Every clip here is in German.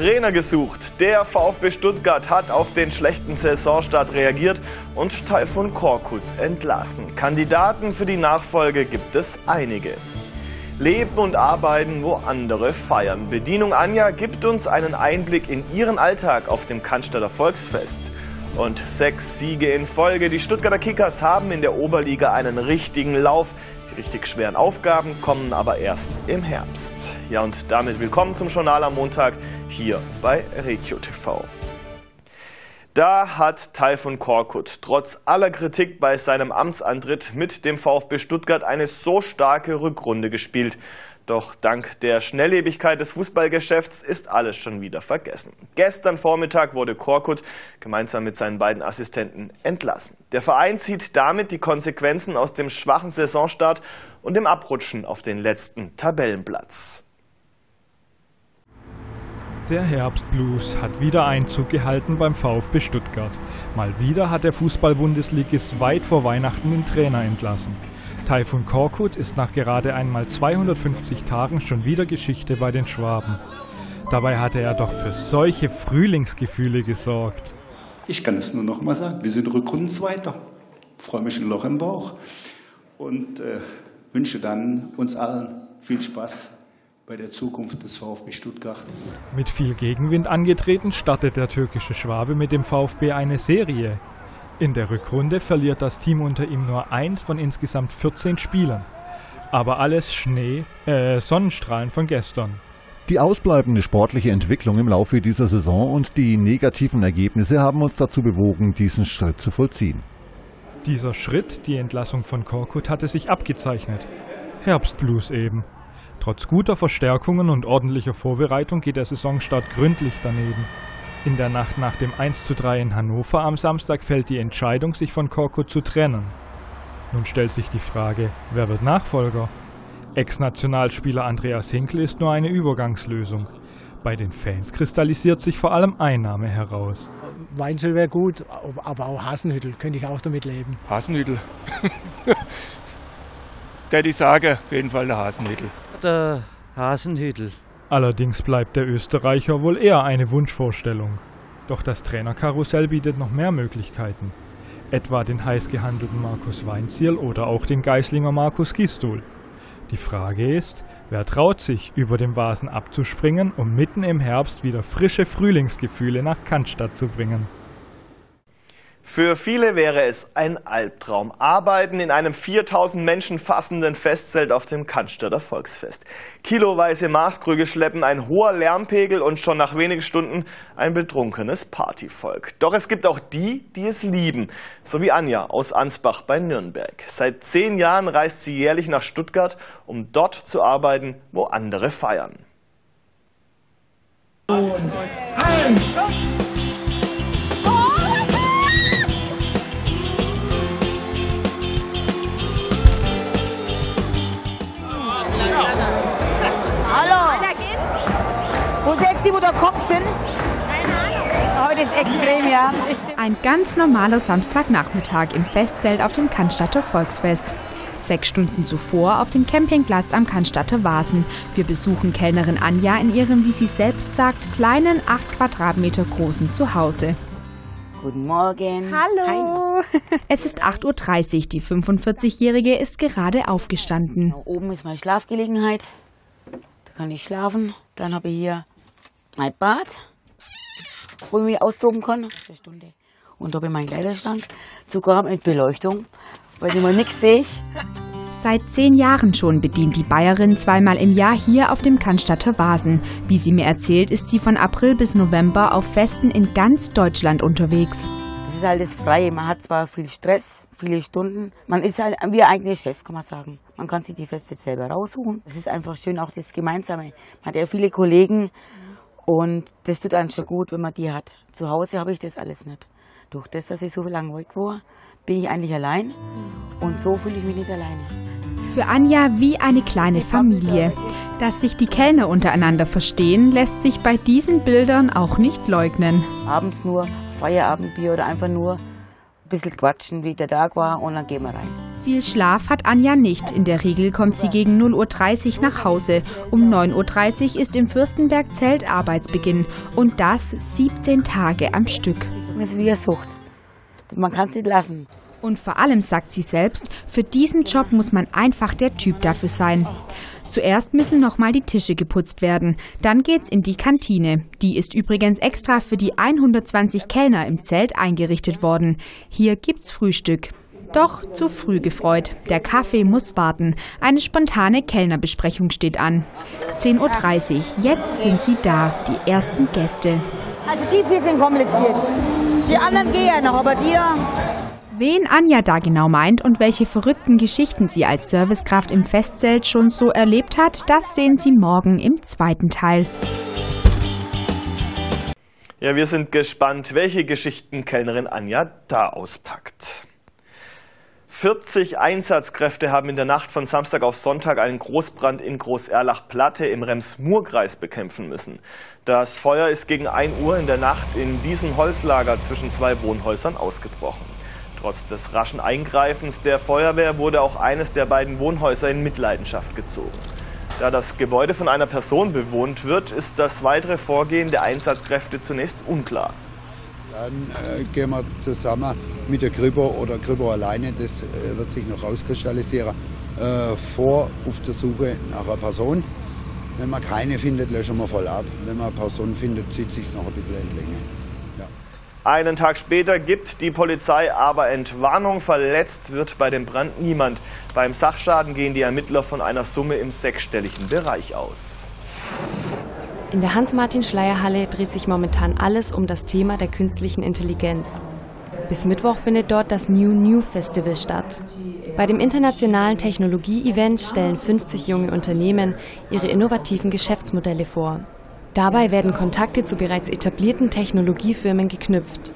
Trainer gesucht. Der VfB Stuttgart hat auf den schlechten Saisonstart reagiert und Taifun Korkut entlassen. Kandidaten für die Nachfolge gibt es einige. Leben und arbeiten, wo andere feiern. Bedienung Anja gibt uns einen Einblick in ihren Alltag auf dem Cannstatter Volksfest. Und sechs Siege in Folge. Die Stuttgarter Kickers haben in der Oberliga einen richtigen Lauf. Die richtig schweren Aufgaben kommen aber erst im Herbst. Ja, und damit willkommen zum Journal am Montag hier bei Regio TV. Da hat Taifun Korkut trotz aller Kritik bei seinem Amtsantritt mit dem VfB Stuttgart eine so starke Rückrunde gespielt. Doch dank der Schnelllebigkeit des Fußballgeschäfts ist alles schon wieder vergessen. Gestern Vormittag wurde Korkut gemeinsam mit seinen beiden Assistenten entlassen. Der Verein zieht damit die Konsequenzen aus dem schwachen Saisonstart und dem Abrutschen auf den letzten Tabellenplatz. Der Herbstblues hat wieder Einzug gehalten beim VfB Stuttgart. Mal wieder hat der Fußball-Bundesligist weit vor Weihnachten den Trainer entlassen. Taifun Korkut ist nach gerade einmal 250 Tagen schon wieder Geschichte bei den Schwaben. Dabei hatte er doch für solche Frühlingsgefühle gesorgt. Ich kann es nur noch mal sagen, wir sind Rückrundenzweiter. Freue mich ein Loch im Bauch und äh, wünsche dann uns allen viel Spaß bei der Zukunft des VfB Stuttgart. Mit viel Gegenwind angetreten startet der türkische Schwabe mit dem VfB eine Serie. In der Rückrunde verliert das Team unter ihm nur eins von insgesamt 14 Spielern. Aber alles Schnee, äh, Sonnenstrahlen von gestern. Die ausbleibende sportliche Entwicklung im Laufe dieser Saison und die negativen Ergebnisse haben uns dazu bewogen, diesen Schritt zu vollziehen. Dieser Schritt, die Entlassung von Korkut, hatte sich abgezeichnet. Herbstblues eben. Trotz guter Verstärkungen und ordentlicher Vorbereitung geht der Saisonstart gründlich daneben. In der Nacht nach dem 1:3 in Hannover am Samstag fällt die Entscheidung, sich von Korkut zu trennen. Nun stellt sich die Frage, wer wird Nachfolger? Ex-Nationalspieler Andreas Hinkel ist nur eine Übergangslösung. Bei den Fans kristallisiert sich vor allem ein Name heraus. Weinzel wäre gut, aber auch Hasenhüttel könnte ich auch damit leben. Hasenhüttel. der die sage, auf jeden Fall der Hasenhüttel. Der Hasenhüttel. Allerdings bleibt der Österreicher wohl eher eine Wunschvorstellung. Doch das Trainerkarussell bietet noch mehr Möglichkeiten. Etwa den heiß gehandelten Markus Weinzierl oder auch den Geislinger Markus Gistol. Die Frage ist, wer traut sich, über dem Vasen abzuspringen, um mitten im Herbst wieder frische Frühlingsgefühle nach Cannstatt zu bringen. Für viele wäre es ein Albtraum. Arbeiten in einem 4000 Menschen fassenden Festzelt auf dem Cannstatter Volksfest. Kiloweise Maßkrüge schleppen, ein hoher Lärmpegel und schon nach wenigen Stunden ein betrunkenes Partyvolk. Doch es gibt auch die, die es lieben. So wie Anja aus Ansbach bei Nürnberg. Seit zehn Jahren reist sie jährlich nach Stuttgart, um dort zu arbeiten, wo andere feiern. Und eins. Wo setzt die, wo der Kopf sind? Heute ist extrem, ja. Ein ganz normaler Samstagnachmittag im Festzelt auf dem Cannstatter Volksfest. Sechs Stunden zuvor auf dem Campingplatz am Cannstatter Vasen. Wir besuchen Kellnerin Anja in ihrem, wie sie selbst sagt, kleinen, acht Quadratmeter großen Zuhause. Guten Morgen. Hallo. Hi. Es ist 8.30 Uhr. Die 45-Jährige ist gerade aufgestanden. Da oben ist meine Schlafgelegenheit. Da kann ich schlafen. Dann habe ich hier mein Bad, wo ich mich austoben kann. Eine Stunde. Und da habe ich meinen Kleiderschrank, sogar mit Beleuchtung, weil ich mal nichts sehe. Seit zehn Jahren schon bedient die Bayerin zweimal im Jahr hier auf dem Cannstatter Vasen. Wie sie mir erzählt, ist sie von April bis November auf Festen in ganz Deutschland unterwegs. Das ist halt das Freie. Man hat zwar viel Stress, viele Stunden. Man ist halt wie ein eigener Chef, kann man sagen. Man kann sich die Feste selber raussuchen. Es ist einfach schön, auch das Gemeinsame. Man hat ja viele Kollegen und das tut einem schon gut, wenn man die hat. Zu Hause habe ich das alles nicht. Durch das, dass ich so lange weg war, bin ich eigentlich allein und so fühle ich mich nicht alleine. Für Anja wie eine kleine Familie. Dass sich die Kellner untereinander verstehen, lässt sich bei diesen Bildern auch nicht leugnen. Abends nur Feierabendbier oder einfach nur ein bisschen quatschen, wie der Tag war und dann gehen wir rein. Viel Schlaf hat Anja nicht. In der Regel kommt sie gegen 0.30 Uhr nach Hause. Um 9.30 Uhr ist im Fürstenberg-Zelt Arbeitsbeginn. Und das 17 Tage am Stück. Das ist wie eine Sucht. Man kann es nicht lassen. Und vor allem sagt sie selbst, für diesen Job muss man einfach der Typ dafür sein. Zuerst müssen nochmal die Tische geputzt werden. Dann geht's in die Kantine. Die ist übrigens extra für die 120 Kellner im Zelt eingerichtet worden. Hier gibt's Frühstück. Doch zu früh gefreut. Der Kaffee muss warten. Eine spontane Kellnerbesprechung steht an. 10.30 Uhr. Jetzt sind sie da, die ersten Gäste. Also die vier sind kompliziert. Die anderen gehen ja noch, aber die da. Wen Anja da genau meint und welche verrückten Geschichten sie als Servicekraft im Festzelt schon so erlebt hat, das sehen Sie morgen im zweiten Teil. Ja, wir sind gespannt, welche Geschichten Kellnerin Anja da auspackt. 40 Einsatzkräfte haben in der Nacht von Samstag auf Sonntag einen Großbrand in Groß-Erlach-Platte im Rems-Murr-Kreis bekämpfen müssen. Das Feuer ist gegen 1 Uhr in der Nacht in diesem Holzlager zwischen zwei Wohnhäusern ausgebrochen. Trotz des raschen Eingreifens der Feuerwehr wurde auch eines der beiden Wohnhäuser in Mitleidenschaft gezogen. Da das Gebäude von einer Person bewohnt wird, ist das weitere Vorgehen der Einsatzkräfte zunächst unklar. Dann äh, gehen wir zusammen mit der Gripper oder Gripper alleine, das äh, wird sich noch rauskristallisieren, äh, vor auf der Suche nach einer Person. Wenn man keine findet, löschen wir voll ab. Wenn man eine Person findet, zieht sich noch ein bisschen entlänge. Ja. Einen Tag später gibt die Polizei aber Entwarnung. Verletzt wird bei dem Brand niemand. Beim Sachschaden gehen die Ermittler von einer Summe im sechsstelligen Bereich aus. In der Hans-Martin-Schleier-Halle dreht sich momentan alles um das Thema der künstlichen Intelligenz. Bis Mittwoch findet dort das New New Festival statt. Bei dem internationalen Technologie-Event stellen 50 junge Unternehmen ihre innovativen Geschäftsmodelle vor. Dabei werden Kontakte zu bereits etablierten Technologiefirmen geknüpft.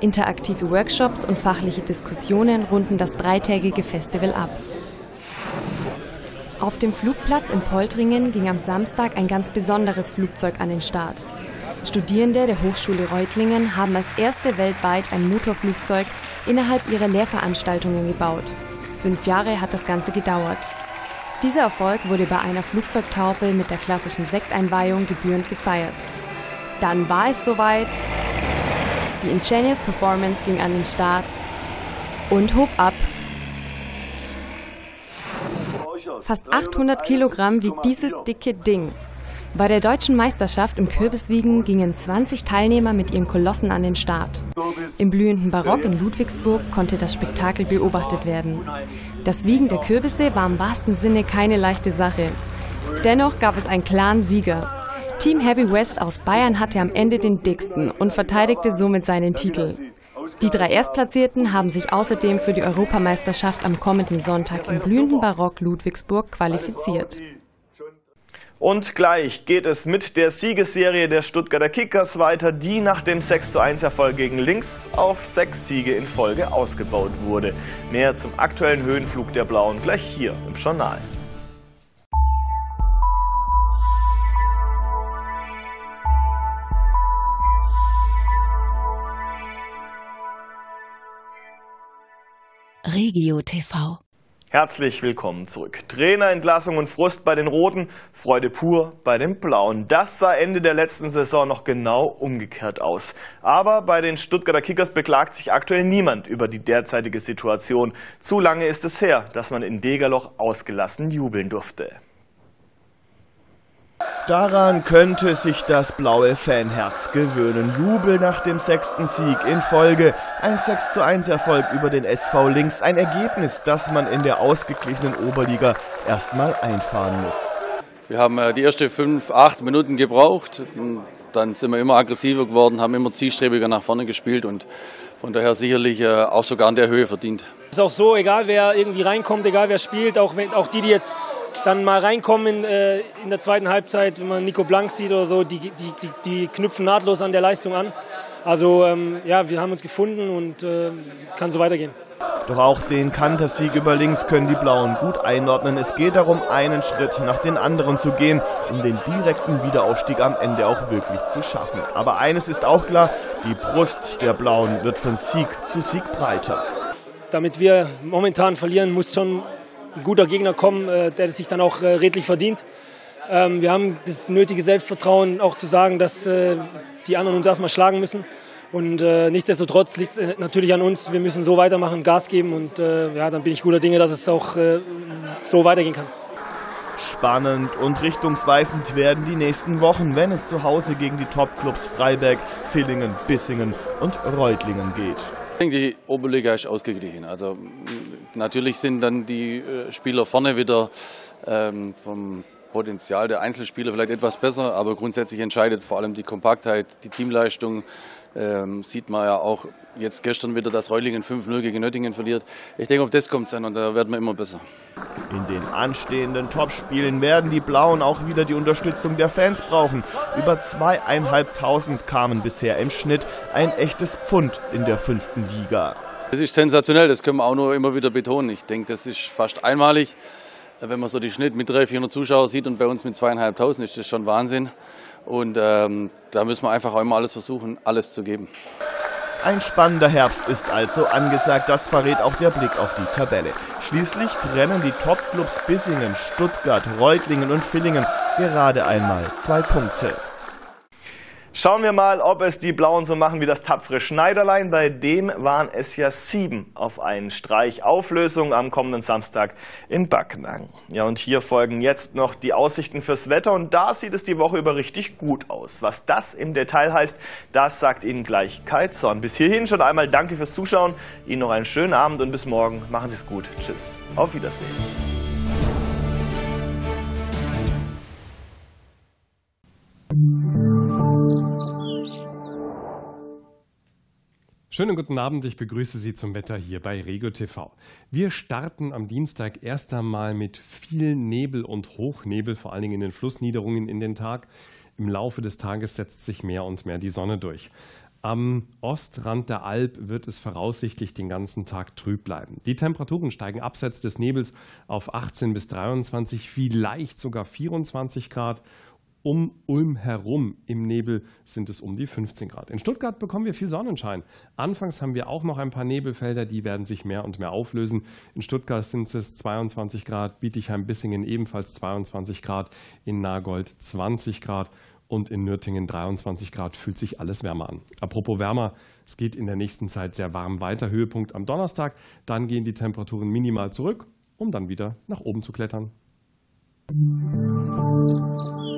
Interaktive Workshops und fachliche Diskussionen runden das dreitägige Festival ab. Auf dem Flugplatz in Poltringen ging am Samstag ein ganz besonderes Flugzeug an den Start. Studierende der Hochschule Reutlingen haben als erste weltweit ein Motorflugzeug innerhalb ihrer Lehrveranstaltungen gebaut. Fünf Jahre hat das Ganze gedauert. Dieser Erfolg wurde bei einer Flugzeugtaufe mit der klassischen Sekteinweihung gebührend gefeiert. Dann war es soweit. Die Ingenious Performance ging an den Start und hob ab Fast 800 Kilogramm wiegt dieses dicke Ding. Bei der deutschen Meisterschaft im Kürbiswiegen gingen 20 Teilnehmer mit ihren Kolossen an den Start. Im blühenden Barock in Ludwigsburg konnte das Spektakel beobachtet werden. Das Wiegen der Kürbisse war im wahrsten Sinne keine leichte Sache. Dennoch gab es einen klaren Sieger. Team Heavy West aus Bayern hatte am Ende den dicksten und verteidigte somit seinen Titel. Die drei Erstplatzierten haben sich außerdem für die Europameisterschaft am kommenden Sonntag im blühenden Barock Ludwigsburg qualifiziert. Und gleich geht es mit der Siegesserie der Stuttgarter Kickers weiter, die nach dem 61 Erfolg gegen Links auf sechs Siege in Folge ausgebaut wurde. Mehr zum aktuellen Höhenflug der Blauen gleich hier im Journal. Regio TV. Herzlich willkommen zurück. Trainerentlassung und Frust bei den Roten, Freude pur bei den Blauen. Das sah Ende der letzten Saison noch genau umgekehrt aus. Aber bei den Stuttgarter Kickers beklagt sich aktuell niemand über die derzeitige Situation. Zu lange ist es her, dass man in Degerloch ausgelassen jubeln durfte. Daran könnte sich das blaue Fanherz gewöhnen. Jubel nach dem sechsten Sieg in Folge. Ein 6 zu 1 Erfolg über den SV Links. Ein Ergebnis, das man in der ausgeglichenen Oberliga erstmal einfahren muss. Wir haben äh, die ersten fünf, acht Minuten gebraucht. Dann sind wir immer aggressiver geworden, haben immer zielstrebiger nach vorne gespielt und von daher sicherlich äh, auch sogar an der Höhe verdient. Es ist auch so, egal wer irgendwie reinkommt, egal wer spielt, auch, wenn, auch die, die jetzt dann mal reinkommen in, äh, in der zweiten Halbzeit, wenn man Nico Blank sieht oder so, die, die, die, die knüpfen nahtlos an der Leistung an. Also ähm, ja, wir haben uns gefunden und äh, kann so weitergehen. Doch auch den Kantersieg über links können die Blauen gut einordnen. Es geht darum, einen Schritt nach den anderen zu gehen, um den direkten Wiederaufstieg am Ende auch wirklich zu schaffen. Aber eines ist auch klar, die Brust der Blauen wird von Sieg zu Sieg breiter. damit wir momentan verlieren, muss schon ein guter Gegner kommen, äh, der sich dann auch äh, redlich verdient. Ähm, wir haben das nötige Selbstvertrauen, auch zu sagen, dass äh, die anderen uns erstmal schlagen müssen. Und nichtsdestotrotz liegt es natürlich an uns. Wir müssen so weitermachen, Gas geben und ja, dann bin ich guter Dinge, dass es auch so weitergehen kann. Spannend und richtungsweisend werden die nächsten Wochen, wenn es zu Hause gegen die Topclubs Freiberg, Villingen, Bissingen und Reutlingen geht. Ich denke, die Oberliga ist ausgeglichen. Also natürlich sind dann die äh, Spieler vorne wieder ähm, vom Potenzial der Einzelspieler vielleicht etwas besser, aber grundsätzlich entscheidet vor allem die Kompaktheit, die Teamleistung. Ähm, sieht man ja auch jetzt gestern wieder, dass Reulingen 5-0 gegen Nöttingen verliert. Ich denke, auf das kommt es an und da werden wir immer besser. In den anstehenden Topspielen werden die Blauen auch wieder die Unterstützung der Fans brauchen. Über zweieinhalbtausend kamen bisher im Schnitt ein echtes Pfund in der fünften Liga. Das ist sensationell, das können wir auch nur immer wieder betonen. Ich denke, das ist fast einmalig. Wenn man so die Schnitt mit 300, 400 Zuschauern sieht und bei uns mit zweieinhalbtausend, ist das schon Wahnsinn. Und ähm, da müssen wir einfach immer alles versuchen, alles zu geben. Ein spannender Herbst ist also angesagt, das verrät auch der Blick auf die Tabelle. Schließlich trennen die Topclubs Bissingen, Stuttgart, Reutlingen und Villingen gerade einmal zwei Punkte. Schauen wir mal, ob es die Blauen so machen wie das tapfere Schneiderlein. Bei dem waren es ja sieben auf einen Streich. Auflösung am kommenden Samstag in Backnang. Ja, und hier folgen jetzt noch die Aussichten fürs Wetter. Und da sieht es die Woche über richtig gut aus. Was das im Detail heißt, das sagt Ihnen gleich Kai Zorn. Bis hierhin schon einmal danke fürs Zuschauen. Ihnen noch einen schönen Abend und bis morgen. Machen Sie es gut. Tschüss. Auf Wiedersehen. Schönen guten Abend, ich begrüße Sie zum Wetter hier bei Regio TV. Wir starten am Dienstag erst einmal mit viel Nebel und Hochnebel, vor allen Dingen in den Flussniederungen in den Tag. Im Laufe des Tages setzt sich mehr und mehr die Sonne durch. Am Ostrand der Alp wird es voraussichtlich den ganzen Tag trüb bleiben. Die Temperaturen steigen abseits des Nebels auf 18 bis 23, vielleicht sogar 24 Grad um Ulm herum im Nebel sind es um die 15 Grad. In Stuttgart bekommen wir viel Sonnenschein. Anfangs haben wir auch noch ein paar Nebelfelder, die werden sich mehr und mehr auflösen. In Stuttgart sind es 22 Grad, Bietigheim-Bissingen ebenfalls 22 Grad, in Nagold 20 Grad und in Nürtingen 23 Grad fühlt sich alles wärmer an. Apropos wärmer, es geht in der nächsten Zeit sehr warm weiter. Höhepunkt am Donnerstag, dann gehen die Temperaturen minimal zurück, um dann wieder nach oben zu klettern. Musik